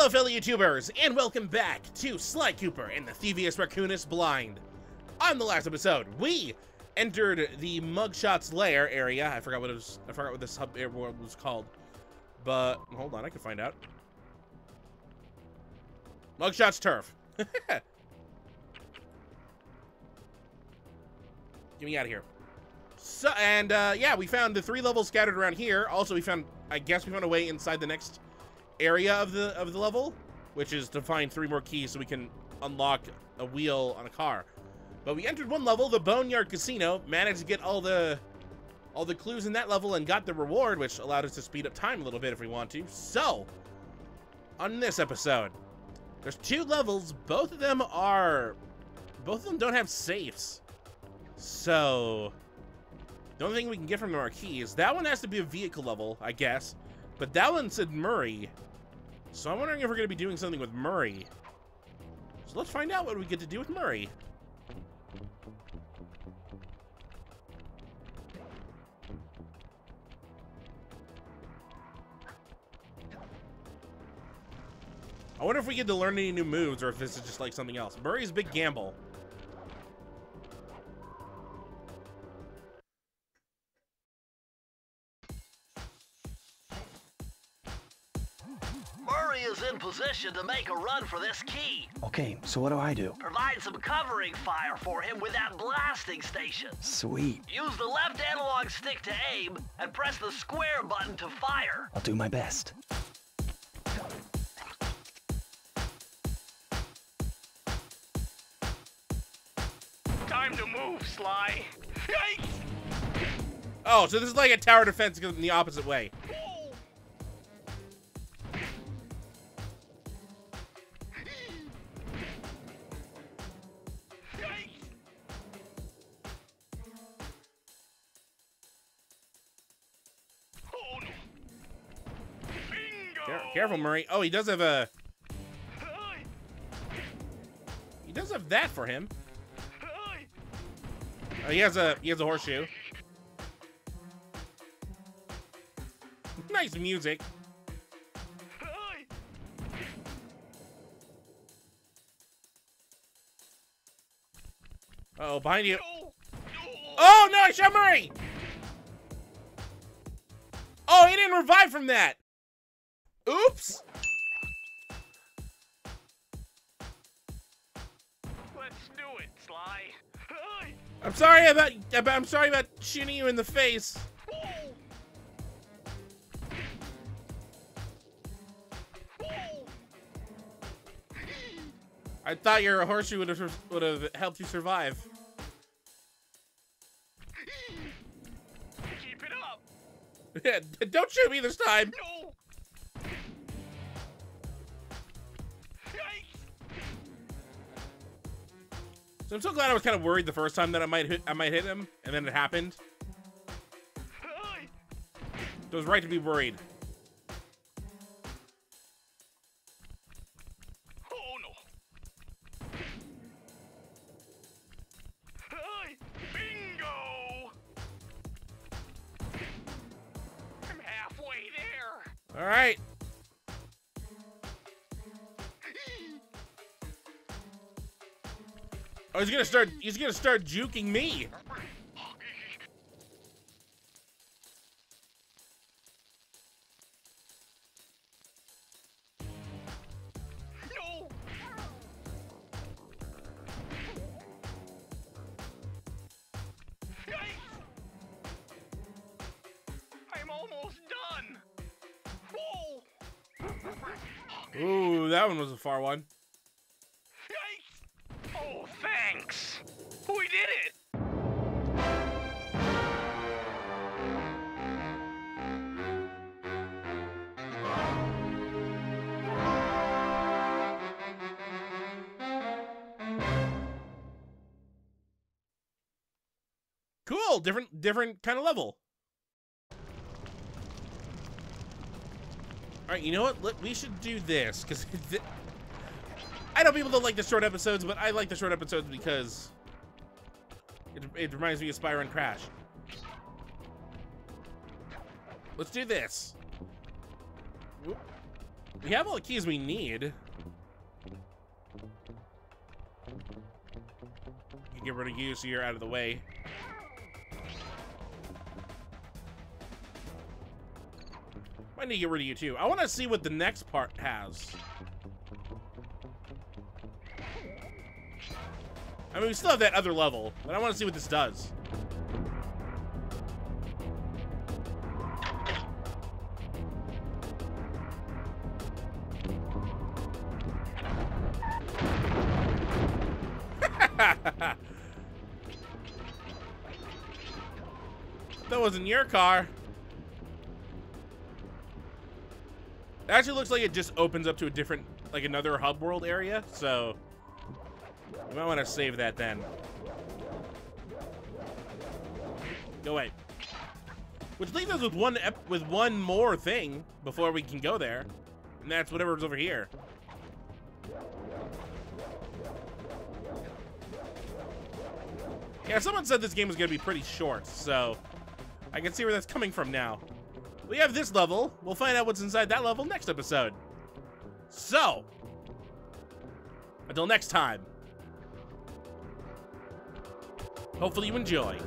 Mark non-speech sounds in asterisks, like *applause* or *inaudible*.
Hello, fellow YouTubers, and welcome back to Sly Cooper and the Thievius Raccoonus Blind. On the last episode, we entered the Muggshot's Lair area. I forgot what it was. I forgot what this hub area was called. But hold on, I can find out. Muggshot's Turf. *laughs* Get me out of here. So, and uh, yeah, we found the three levels scattered around here. Also, we found, I guess, we found a way inside the next area of the of the level, which is to find three more keys so we can unlock a wheel on a car. But we entered one level, the Boneyard Casino, managed to get all the all the clues in that level and got the reward, which allowed us to speed up time a little bit if we want to. So, on this episode, there's two levels. Both of them are, both of them don't have safes. So, the only thing we can get from them are keys. That one has to be a vehicle level, I guess. But that one said Murray. So I'm wondering if we're going to be doing something with Murray. So let's find out what we get to do with Murray. I wonder if we get to learn any new moves or if this is just like something else. Murray's big gamble. Is in position to make a run for this key. Okay, so what do I do? Provide some covering fire for him with that blasting station. Sweet. Use the left analog stick to aim and press the square button to fire. I'll do my best. Time to move, Sly. Yikes! Oh, so this is like a tower defense going in the opposite way. Careful, Murray. Oh, he does have a... He does have that for him. Oh, he has a he has a horseshoe. nice music. Uh oh, behind you. Oh no, I shot Murray. Oh, he didn't revive from that. Oops. Let's do it, Sly. I'm sorry about, about I'm sorry about shooting you in the face. I thought your horseshoe would have would have helped you survive. Keep it up! *laughs* Don't shoot me this time. No! I'm so glad I was kind of worried the first time that I might hit I might hit him, and then it happened. So it was right to be worried. Oh no! Bingo! I'm halfway there. All right. Oh, he's gonna start. He's gonna start juking me. No! I'm almost done. Whoa! Ooh, that one was a far one. Cool, different, different kind of level. All right, you know what? Let, we should do this because *laughs* I know people don't like the short episodes, but I like the short episodes because it, it reminds me of Spyro and Crash. Let's do this. We have all the keys we need. Get rid of you so you're out of the way. To get rid of you too. I want to see what the next part has. I mean, we still have that other level, but I want to see what this does. *laughs* that wasn't your car. It actually looks like it just opens up to a different, like another hub world area, so you might want to save that then. Go away. Which leaves us with one with one more thing before we can go there, and that's whatever's over here. Yeah, someone said this game was going to be pretty short, so I can see where that's coming from now. We have this level. We'll find out what's inside that level next episode. So, until next time, hopefully you enjoy.